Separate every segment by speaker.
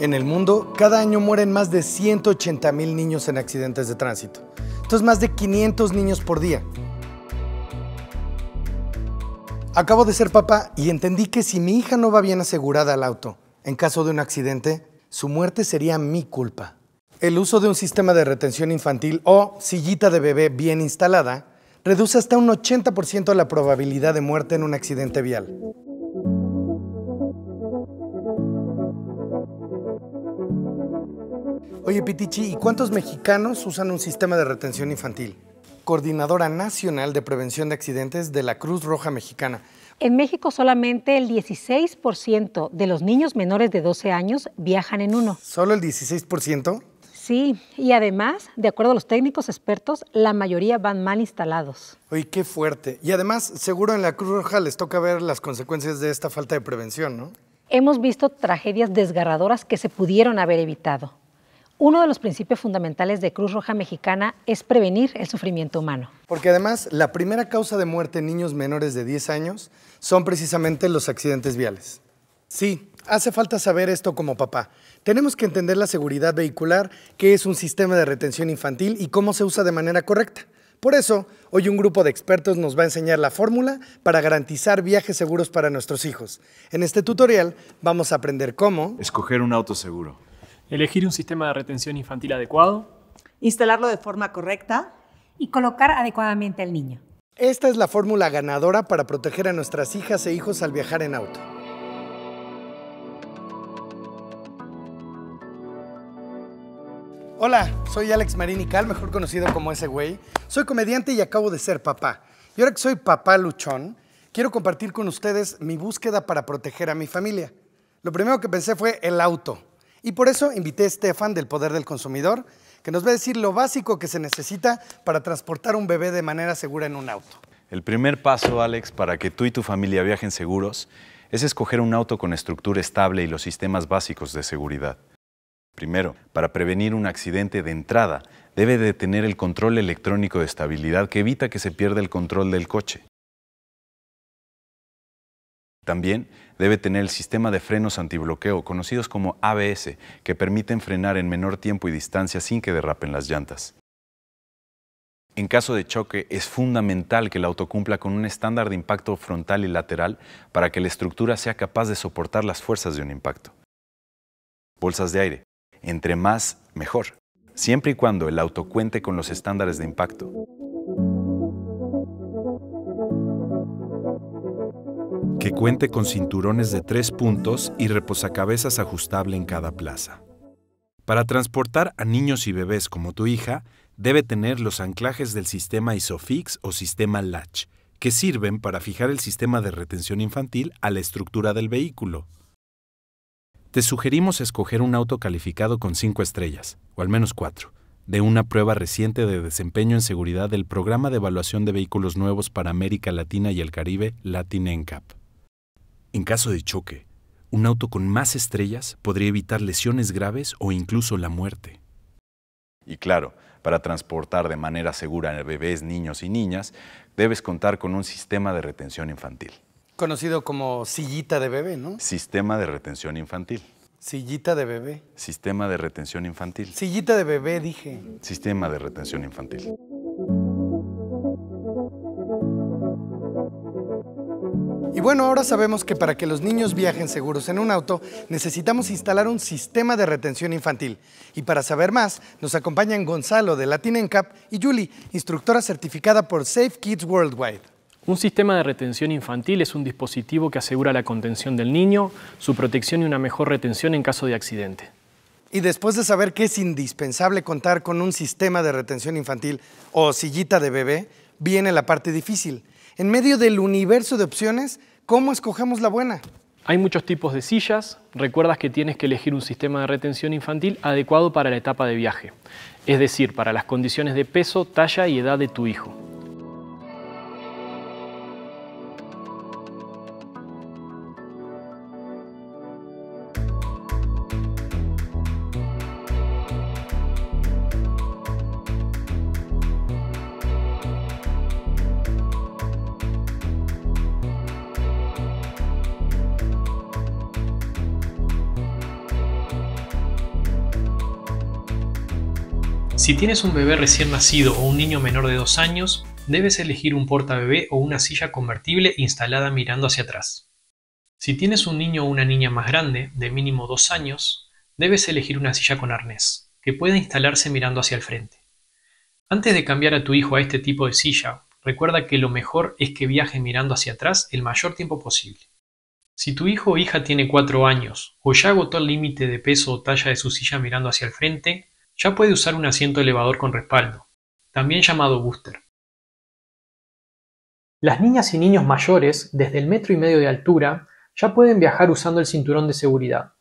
Speaker 1: En el mundo, cada año mueren más de 180 mil niños en accidentes de tránsito. Esto es más de 500 niños por día. Acabo de ser papá y entendí que si mi hija no va bien asegurada al auto, en caso de un accidente, su muerte sería mi culpa. El uso de un sistema de retención infantil o sillita de bebé bien instalada reduce hasta un 80% la probabilidad de muerte en un accidente vial. Oye, Pitichi, ¿y cuántos mexicanos usan un sistema de retención infantil? Coordinadora Nacional de Prevención de Accidentes de la Cruz Roja Mexicana.
Speaker 2: En México solamente el 16% de los niños menores de 12 años viajan en uno.
Speaker 1: ¿Solo el 16%?
Speaker 2: Sí, y además, de acuerdo a los técnicos expertos, la mayoría van mal instalados.
Speaker 1: Oye, qué fuerte. Y además, seguro en la Cruz Roja les toca ver las consecuencias de esta falta de prevención, ¿no?
Speaker 2: Hemos visto tragedias desgarradoras que se pudieron haber evitado. Uno de los principios fundamentales de Cruz Roja Mexicana es prevenir el sufrimiento humano.
Speaker 1: Porque además, la primera causa de muerte en niños menores de 10 años son precisamente los accidentes viales. Sí, hace falta saber esto como papá. Tenemos que entender la seguridad vehicular, qué es un sistema de retención infantil y cómo se usa de manera correcta. Por eso, hoy un grupo de expertos nos va a enseñar la fórmula para garantizar viajes seguros para nuestros hijos. En este tutorial vamos a aprender cómo
Speaker 3: escoger un auto seguro,
Speaker 4: elegir un sistema de retención infantil adecuado,
Speaker 5: instalarlo de forma correcta
Speaker 2: y colocar adecuadamente al niño.
Speaker 1: Esta es la fórmula ganadora para proteger a nuestras hijas e hijos al viajar en auto. Hola, soy Alex Marini Cal, mejor conocido como ese güey. Soy comediante y acabo de ser papá. Y ahora que soy papá luchón, quiero compartir con ustedes mi búsqueda para proteger a mi familia. Lo primero que pensé fue el auto. Y por eso invité a Stefan del Poder del Consumidor, que nos va a decir lo básico que se necesita para transportar un bebé de manera segura en un auto.
Speaker 3: El primer paso, Alex, para que tú y tu familia viajen seguros es escoger un auto con estructura estable y los sistemas básicos de seguridad. Primero, para prevenir un accidente de entrada, debe de tener el control electrónico de estabilidad que evita que se pierda el control del coche. También debe tener el sistema de frenos antibloqueo, conocidos como ABS, que permiten frenar en menor tiempo y distancia sin que derrapen las llantas. En caso de choque, es fundamental que el auto cumpla con un estándar de impacto frontal y lateral para que la estructura sea capaz de soportar las fuerzas de un impacto. Bolsas de aire. Entre más, mejor, siempre y cuando el auto cuente con los estándares de impacto.
Speaker 6: Que cuente con cinturones de tres puntos y reposacabezas ajustable en cada plaza. Para transportar a niños y bebés como tu hija, debe tener los anclajes del sistema ISOFIX o sistema Latch, que sirven para fijar el sistema de retención infantil a la estructura del vehículo. Te sugerimos escoger un auto calificado con 5 estrellas, o al menos 4, de una prueba reciente de desempeño en seguridad del Programa de Evaluación de Vehículos Nuevos para América Latina y el Caribe, Latin NCAP. En caso de choque, un auto con más estrellas podría evitar lesiones graves o incluso la muerte.
Speaker 3: Y claro, para transportar de manera segura a bebés, niños y niñas, debes contar con un sistema de retención infantil.
Speaker 1: Conocido como sillita de bebé, ¿no?
Speaker 3: Sistema de retención infantil.
Speaker 1: Sillita de bebé.
Speaker 3: Sistema de retención infantil.
Speaker 1: Sillita de bebé, dije.
Speaker 3: Sistema de retención infantil.
Speaker 1: Y bueno, ahora sabemos que para que los niños viajen seguros en un auto, necesitamos instalar un sistema de retención infantil. Y para saber más, nos acompañan Gonzalo de Latin NCAP y Julie, instructora certificada por Safe Kids Worldwide.
Speaker 4: Un sistema de retención infantil es un dispositivo que asegura la contención del niño, su protección y una mejor retención en caso de accidente.
Speaker 1: Y después de saber que es indispensable contar con un sistema de retención infantil o sillita de bebé, viene la parte difícil. En medio del universo de opciones, ¿cómo escogemos la buena?
Speaker 4: Hay muchos tipos de sillas. Recuerdas que tienes que elegir un sistema de retención infantil adecuado para la etapa de viaje, es decir, para las condiciones de peso, talla y edad de tu hijo. Si tienes un bebé recién nacido o un niño menor de 2 años, debes elegir un portabebé o una silla convertible instalada mirando hacia atrás. Si tienes un niño o una niña más grande, de mínimo 2 años, debes elegir una silla con arnés, que pueda instalarse mirando hacia el frente. Antes de cambiar a tu hijo a este tipo de silla, recuerda que lo mejor es que viaje mirando hacia atrás el mayor tiempo posible. Si tu hijo o hija tiene 4 años o ya agotó el límite de peso o talla de su silla mirando hacia el frente, ya puede usar un asiento elevador con respaldo, también llamado booster.
Speaker 7: Las niñas y niños mayores, desde el metro y medio de altura, ya pueden viajar usando el cinturón de seguridad,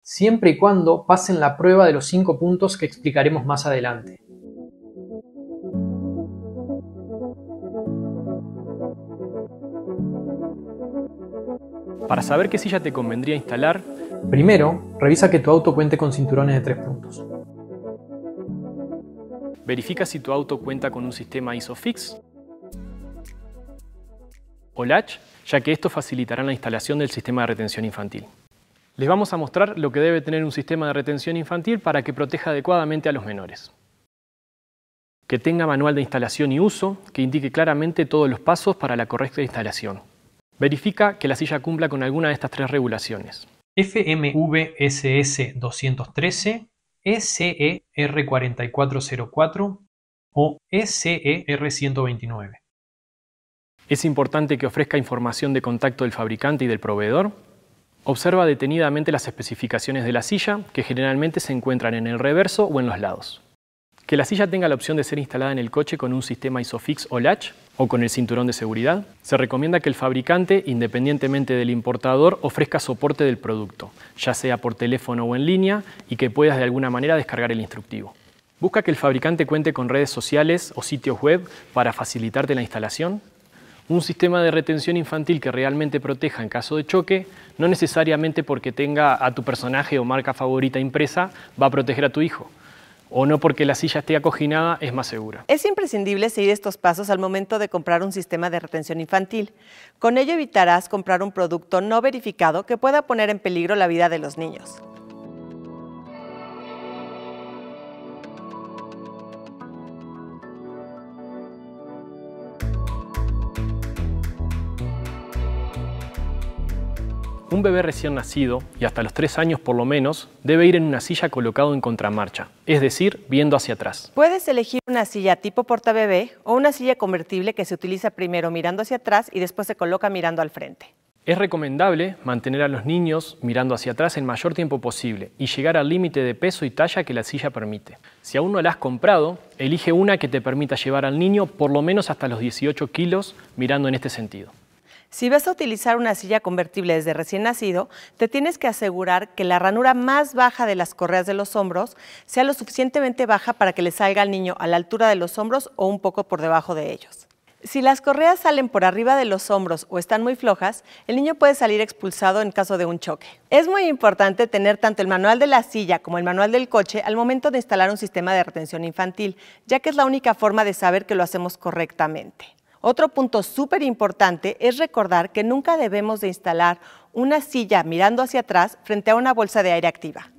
Speaker 7: siempre y cuando pasen la prueba de los cinco puntos que explicaremos más adelante.
Speaker 4: Para saber qué silla te convendría instalar,
Speaker 7: Primero, revisa que tu auto cuente con cinturones de tres puntos.
Speaker 4: Verifica si tu auto cuenta con un sistema ISOFIX o latch, ya que esto facilitará la instalación del sistema de retención infantil. Les vamos a mostrar lo que debe tener un sistema de retención infantil para que proteja adecuadamente a los menores. Que tenga manual de instalación y uso, que indique claramente todos los pasos para la correcta instalación. Verifica que la silla cumpla con alguna de estas tres regulaciones. FMVSS 213, SER 4404 o SER 129. Es importante que ofrezca información de contacto del fabricante y del proveedor. Observa detenidamente las especificaciones de la silla, que generalmente se encuentran en el reverso o en los lados. Que la silla tenga la opción de ser instalada en el coche con un sistema ISOFIX o latch o con el cinturón de seguridad. Se recomienda que el fabricante, independientemente del importador, ofrezca soporte del producto, ya sea por teléfono o en línea, y que puedas de alguna manera descargar el instructivo. Busca que el fabricante cuente con redes sociales o sitios web para facilitarte la instalación. Un sistema de retención infantil que realmente proteja en caso de choque, no necesariamente porque tenga a tu personaje o marca favorita impresa, va a proteger a tu hijo o no porque la silla esté acoginada es más segura.
Speaker 5: Es imprescindible seguir estos pasos al momento de comprar un sistema de retención infantil. Con ello evitarás comprar un producto no verificado que pueda poner en peligro la vida de los niños.
Speaker 4: Un bebé recién nacido, y hasta los 3 años por lo menos, debe ir en una silla colocado en contramarcha, es decir, viendo hacia atrás.
Speaker 5: Puedes elegir una silla tipo portabebé o una silla convertible que se utiliza primero mirando hacia atrás y después se coloca mirando al frente.
Speaker 4: Es recomendable mantener a los niños mirando hacia atrás el mayor tiempo posible y llegar al límite de peso y talla que la silla permite. Si aún no la has comprado, elige una que te permita llevar al niño por lo menos hasta los 18 kilos mirando en este sentido.
Speaker 5: Si vas a utilizar una silla convertible desde recién nacido, te tienes que asegurar que la ranura más baja de las correas de los hombros sea lo suficientemente baja para que le salga al niño a la altura de los hombros o un poco por debajo de ellos. Si las correas salen por arriba de los hombros o están muy flojas, el niño puede salir expulsado en caso de un choque. Es muy importante tener tanto el manual de la silla como el manual del coche al momento de instalar un sistema de retención infantil, ya que es la única forma de saber que lo hacemos correctamente. Otro punto súper importante es recordar que nunca debemos de instalar una silla mirando hacia atrás frente a una bolsa de aire activa.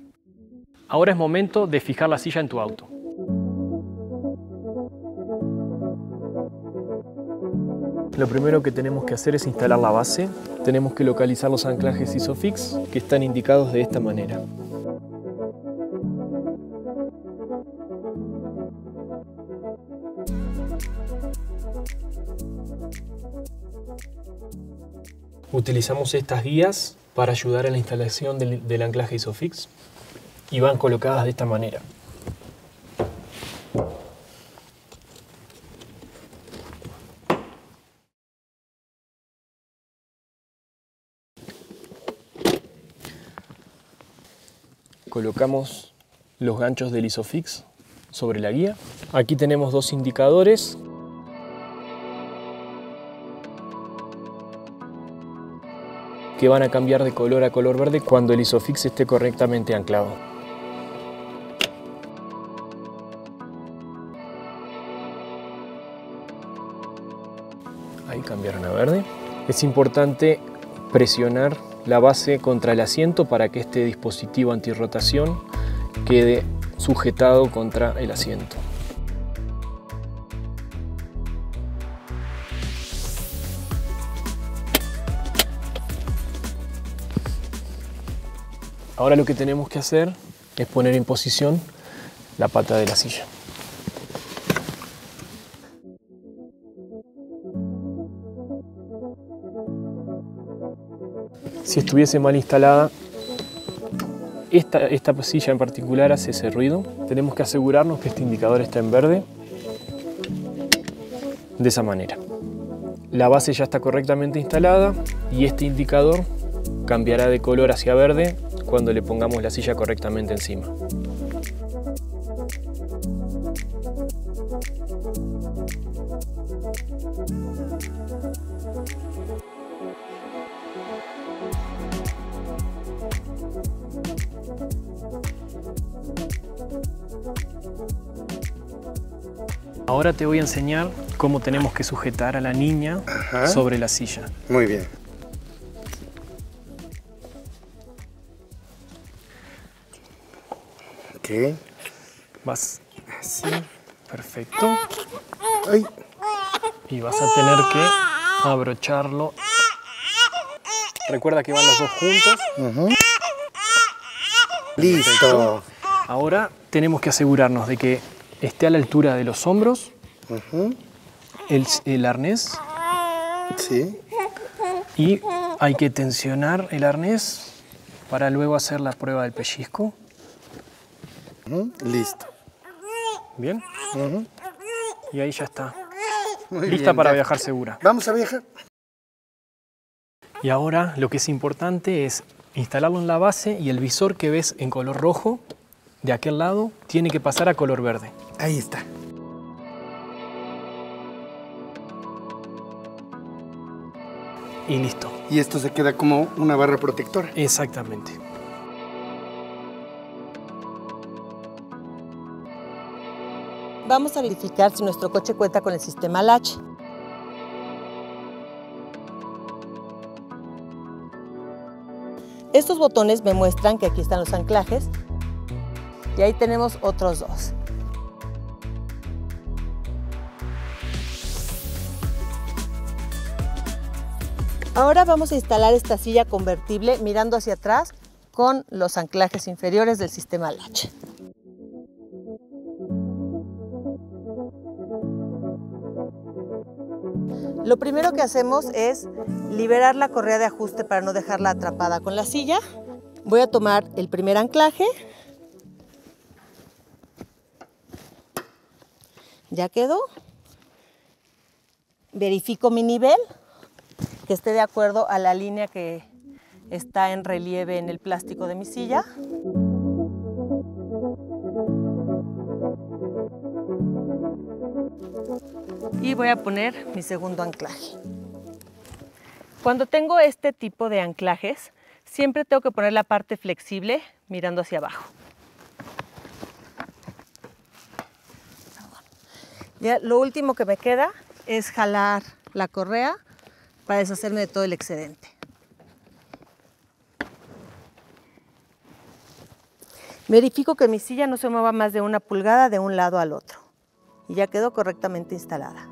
Speaker 4: Ahora es momento de fijar la silla en tu auto. Lo primero que tenemos que hacer es instalar la base. Tenemos que localizar los anclajes ISOFIX que están indicados de esta manera. Utilizamos estas guías para ayudar en la instalación del, del anclaje ISOFIX y van colocadas de esta manera. Colocamos los ganchos del ISOFIX sobre la guía. Aquí tenemos dos indicadores que van a cambiar de color a color verde cuando el ISOFIX esté correctamente anclado. Ahí cambiaron a verde. Es importante presionar la base contra el asiento para que este dispositivo antirrotación quede sujetado contra el asiento. Ahora lo que tenemos que hacer es poner en posición la pata de la silla. Si estuviese mal instalada, esta, esta silla en particular hace ese ruido. Tenemos que asegurarnos que este indicador está en verde de esa manera. La base ya está correctamente instalada y este indicador cambiará de color hacia verde cuando le pongamos la silla correctamente encima. Ahora te voy a enseñar cómo tenemos que sujetar a la niña
Speaker 1: Ajá.
Speaker 4: sobre la silla.
Speaker 1: Muy bien. Ok.
Speaker 4: Vas
Speaker 1: Así.
Speaker 4: perfecto
Speaker 1: Ay.
Speaker 4: y vas a tener que abrocharlo. Recuerda que van los dos juntos.
Speaker 1: Listo.
Speaker 4: Ahora tenemos que asegurarnos de que esté a la altura de los hombros el, el arnés
Speaker 1: Sí.
Speaker 4: y hay que tensionar el arnés para luego hacer la prueba del pellizco.
Speaker 1: Listo.
Speaker 4: Bien. Y ahí ya está.
Speaker 1: Muy
Speaker 4: Lista
Speaker 1: bien,
Speaker 4: para
Speaker 1: ya.
Speaker 4: viajar segura.
Speaker 1: Vamos a viajar.
Speaker 4: Y ahora lo que es importante es instalarlo en la base y el visor que ves en color rojo de aquel lado tiene que pasar a color verde.
Speaker 1: Ahí está.
Speaker 4: Y listo.
Speaker 1: Y esto se queda como una barra protectora.
Speaker 4: Exactamente.
Speaker 5: Vamos a verificar si nuestro coche cuenta con el sistema latch. Estos botones me muestran que aquí están los anclajes y ahí tenemos otros dos. Ahora vamos a instalar esta silla convertible mirando hacia atrás con los anclajes inferiores del sistema latch. Lo primero que hacemos es liberar la correa de ajuste para no dejarla atrapada con la silla. Voy a tomar el primer anclaje. Ya quedó. Verifico mi nivel, que esté de acuerdo a la línea que está en relieve en el plástico de mi silla. Y voy a poner mi segundo anclaje. Cuando tengo este tipo de anclajes, siempre tengo que poner la parte flexible mirando hacia abajo. Ya, lo último que me queda es jalar la correa para deshacerme de todo el excedente. Verifico que mi silla no se mueva más de una pulgada de un lado al otro y ya quedó correctamente instalada.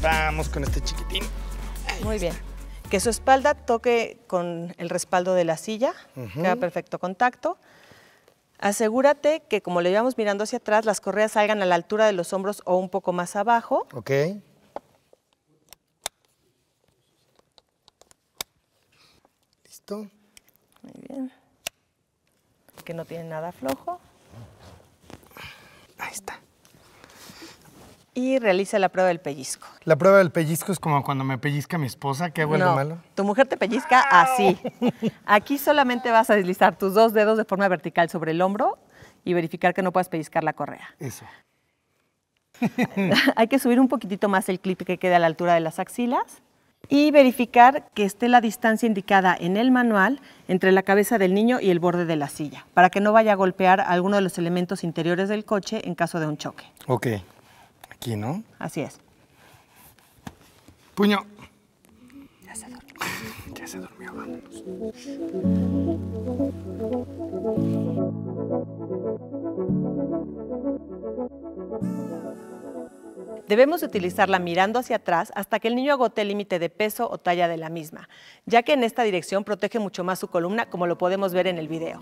Speaker 1: Vamos con este chiquitín.
Speaker 5: Muy bien. Que su espalda toque con el respaldo de la silla, queda perfecto contacto. Asegúrate que como le íbamos mirando hacia atrás, las correas salgan a la altura de los hombros o un poco más abajo.
Speaker 1: Ok. Listo.
Speaker 5: Muy bien. Que no tiene nada flojo.
Speaker 1: Ahí está.
Speaker 5: Y realiza la prueba del pellizco.
Speaker 1: La prueba del pellizco es como cuando me pellizca mi esposa. ¿Qué hago
Speaker 5: No,
Speaker 1: malo?
Speaker 5: tu mujer te pellizca así. Aquí solamente vas a deslizar tus dos dedos de forma vertical sobre el hombro y verificar que no puedas pellizcar la correa.
Speaker 1: Eso.
Speaker 5: Hay que subir un poquitito más el clip que quede a la altura de las axilas y verificar que esté la distancia indicada en el manual entre la cabeza del niño y el borde de la silla, para que no vaya a golpear alguno de los elementos interiores del coche en caso de un choque.
Speaker 1: Ok. Aquí, ¿no?
Speaker 5: Así es.
Speaker 1: Puño.
Speaker 5: Ya se durmió.
Speaker 1: Ya se durmió, vámonos.
Speaker 5: Debemos utilizarla mirando hacia atrás hasta que el niño agote el límite de peso o talla de la misma, ya que en esta dirección protege mucho más su columna como lo podemos ver en el video.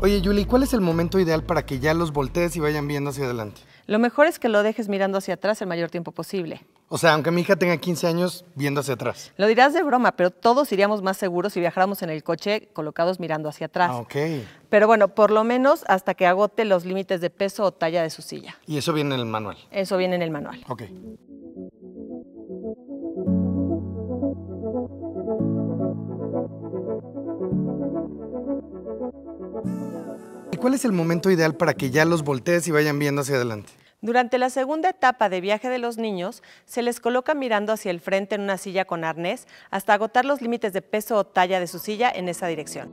Speaker 1: Oye, Yuli, ¿cuál es el momento ideal para que ya los voltees y vayan viendo hacia adelante?
Speaker 5: Lo mejor es que lo dejes mirando hacia atrás el mayor tiempo posible.
Speaker 1: O sea, aunque mi hija tenga 15 años, viendo hacia atrás.
Speaker 5: Lo dirás de broma, pero todos iríamos más seguros si viajáramos en el coche colocados mirando hacia atrás.
Speaker 1: Ah, ok.
Speaker 5: Pero bueno, por lo menos hasta que agote los límites de peso o talla de su silla.
Speaker 1: Y eso viene en el manual.
Speaker 5: Eso viene en el manual.
Speaker 1: Ok. Cuál es el momento ideal para que ya los voltees y vayan viendo hacia adelante?
Speaker 5: Durante la segunda etapa de viaje de los niños, se les coloca mirando hacia el frente en una silla con arnés hasta agotar los límites de peso o talla de su silla en esa dirección.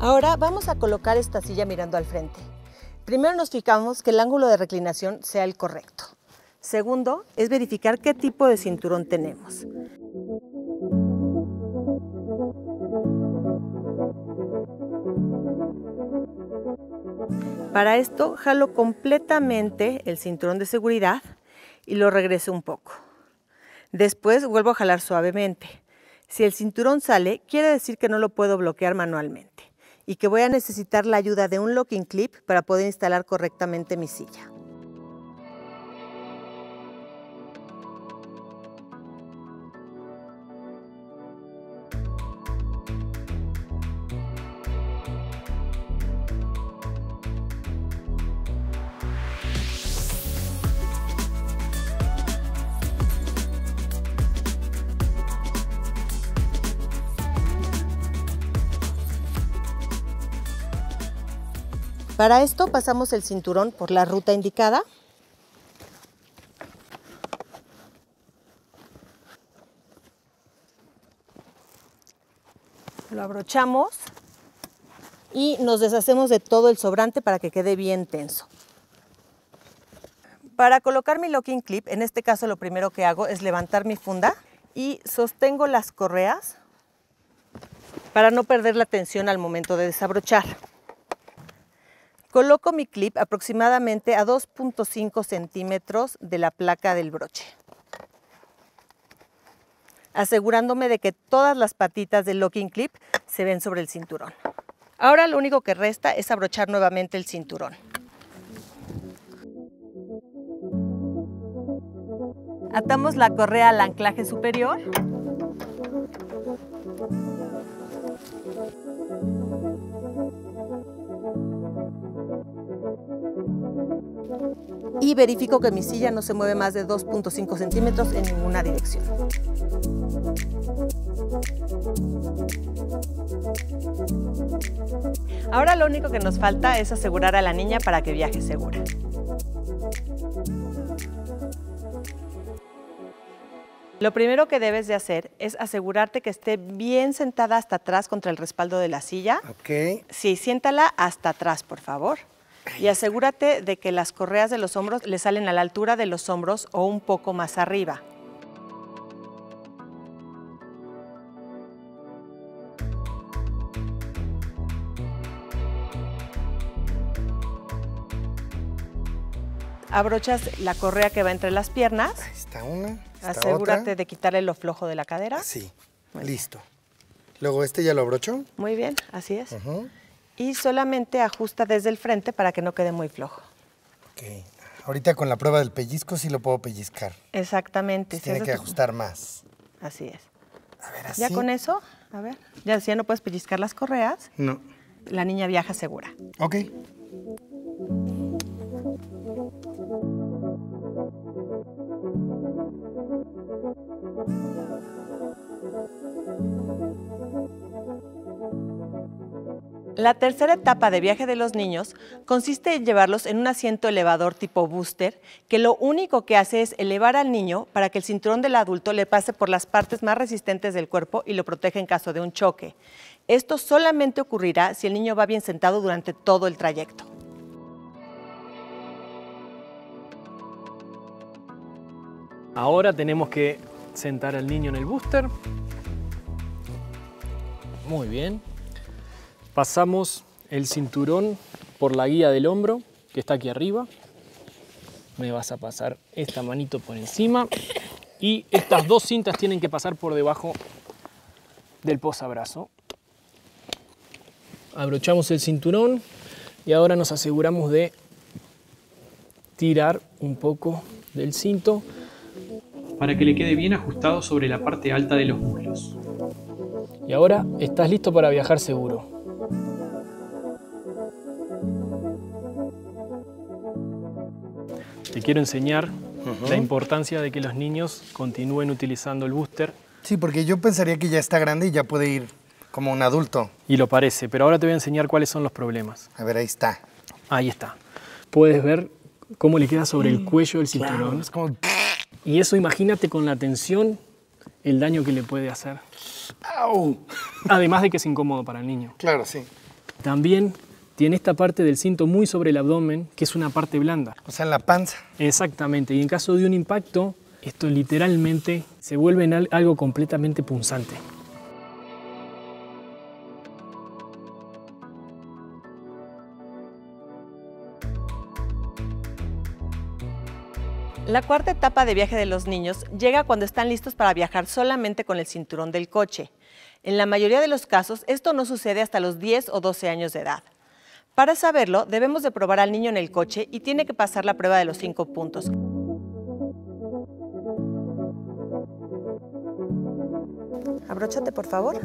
Speaker 5: Ahora vamos a colocar esta silla mirando al frente. Primero nos fijamos que el ángulo de reclinación sea el correcto. Segundo, es verificar qué tipo de cinturón tenemos. Para esto, jalo completamente el cinturón de seguridad y lo regreso un poco. Después vuelvo a jalar suavemente. Si el cinturón sale, quiere decir que no lo puedo bloquear manualmente y que voy a necesitar la ayuda de un locking clip para poder instalar correctamente mi silla. Para esto pasamos el cinturón por la ruta indicada. Lo abrochamos y nos deshacemos de todo el sobrante para que quede bien tenso. Para colocar mi locking clip, en este caso lo primero que hago es levantar mi funda y sostengo las correas para no perder la tensión al momento de desabrochar. Coloco mi clip aproximadamente a 2.5 centímetros de la placa del broche, asegurándome de que todas las patitas del locking clip se ven sobre el cinturón. Ahora lo único que resta es abrochar nuevamente el cinturón. Atamos la correa al anclaje superior y verifico que mi silla no se mueve más de 2.5 centímetros en ninguna dirección. Ahora lo único que nos falta es asegurar a la niña para que viaje segura. Lo primero que debes de hacer es asegurarte que esté bien sentada hasta atrás contra el respaldo de la silla.
Speaker 1: Ok.
Speaker 5: Sí, siéntala hasta atrás, por favor. Y asegúrate de que las correas de los hombros le salen a la altura de los hombros o un poco más arriba. Abrochas la correa que va entre las piernas.
Speaker 1: Ahí está una. está
Speaker 5: Asegúrate
Speaker 1: otra.
Speaker 5: de quitarle lo flojo de la cadera. Muy
Speaker 1: Listo. Luego este ya lo abrocho.
Speaker 5: Muy bien, así es. Y solamente ajusta desde el frente para que no quede muy flojo.
Speaker 1: Ok. Ahorita con la prueba del pellizco sí lo puedo pellizcar.
Speaker 5: Exactamente. si
Speaker 1: Tiene que
Speaker 5: tu-
Speaker 1: ajustar más.
Speaker 5: Así es.
Speaker 1: A ver, así.
Speaker 5: Ya con eso, a ver, ya si ya no puedes pellizcar las correas,
Speaker 1: No.
Speaker 5: la niña viaja segura.
Speaker 1: Ok.
Speaker 5: La tercera etapa de viaje de los niños consiste en llevarlos en un asiento elevador tipo booster, que lo único que hace es elevar al niño para que el cinturón del adulto le pase por las partes más resistentes del cuerpo y lo proteja en caso de un choque. Esto solamente ocurrirá si el niño va bien sentado durante todo el trayecto.
Speaker 4: Ahora tenemos que sentar al niño en el booster. Muy bien. Pasamos el cinturón por la guía del hombro, que está aquí arriba. Me vas a pasar esta manito por encima. Y estas dos cintas tienen que pasar por debajo del posabrazo. Abrochamos el cinturón y ahora nos aseguramos de tirar un poco del cinto para que le quede bien ajustado sobre la parte alta de los muslos. Y ahora estás listo para viajar seguro. Quiero enseñar la importancia de que los niños continúen utilizando el booster.
Speaker 1: Sí, porque yo pensaría que ya está grande y ya puede ir como un adulto.
Speaker 4: Y lo parece, pero ahora te voy a enseñar cuáles son los problemas.
Speaker 1: A ver, ahí está.
Speaker 4: Ahí está. Puedes ver cómo le queda sobre el cuello el cinturón.
Speaker 1: Es como...
Speaker 4: Y eso imagínate con la tensión el daño que le puede hacer.
Speaker 1: ¡Au!
Speaker 4: Además de que es incómodo para el niño.
Speaker 1: Claro, sí.
Speaker 4: También tiene esta parte del cinto muy sobre el abdomen, que es una parte blanda.
Speaker 1: O sea, en la panza.
Speaker 4: Exactamente. Y en caso de un impacto, esto literalmente se vuelve en al- algo completamente punzante.
Speaker 5: La cuarta etapa de viaje de los niños llega cuando están listos para viajar solamente con el cinturón del coche. En la mayoría de los casos, esto no sucede hasta los 10 o 12 años de edad. Para saberlo, debemos de probar al niño en el coche y tiene que pasar la prueba de los cinco puntos. Abróchate, por favor.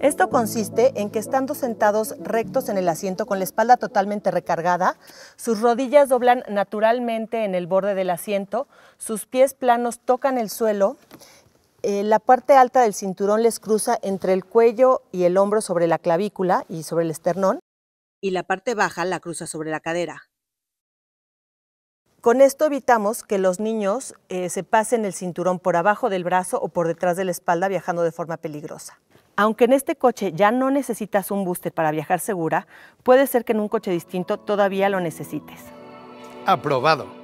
Speaker 5: Esto consiste en que estando sentados rectos en el asiento con la espalda totalmente recargada, sus rodillas doblan naturalmente en el borde del asiento, sus pies planos tocan el suelo, eh, la parte alta del cinturón les cruza entre el cuello y el hombro sobre la clavícula y sobre el esternón, y la parte baja la cruza sobre la cadera. Con esto evitamos que los niños eh, se pasen el cinturón por abajo del brazo o por detrás de la espalda viajando de forma peligrosa. Aunque en este coche ya no necesitas un booster para viajar segura, puede ser que en un coche distinto todavía lo necesites.
Speaker 1: Aprobado.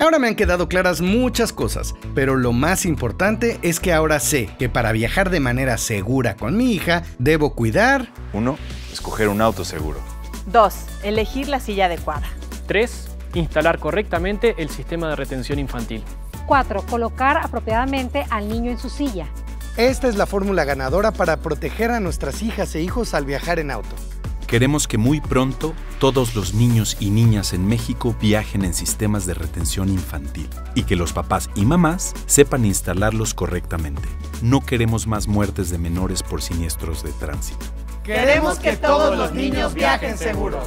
Speaker 1: Ahora me han quedado claras muchas cosas, pero lo más importante es que ahora sé que para viajar de manera segura con mi hija, debo cuidar...
Speaker 3: Uno, escoger un auto seguro.
Speaker 5: 2. Elegir la silla adecuada.
Speaker 4: 3. Instalar correctamente el sistema de retención infantil.
Speaker 2: 4. Colocar apropiadamente al niño en su silla.
Speaker 1: Esta es la fórmula ganadora para proteger a nuestras hijas e hijos al viajar en auto.
Speaker 6: Queremos que muy pronto todos los niños y niñas en México viajen en sistemas de retención infantil y que los papás y mamás sepan instalarlos correctamente. No queremos más muertes de menores por siniestros de tránsito.
Speaker 1: Queremos que todos los niños viajen seguros.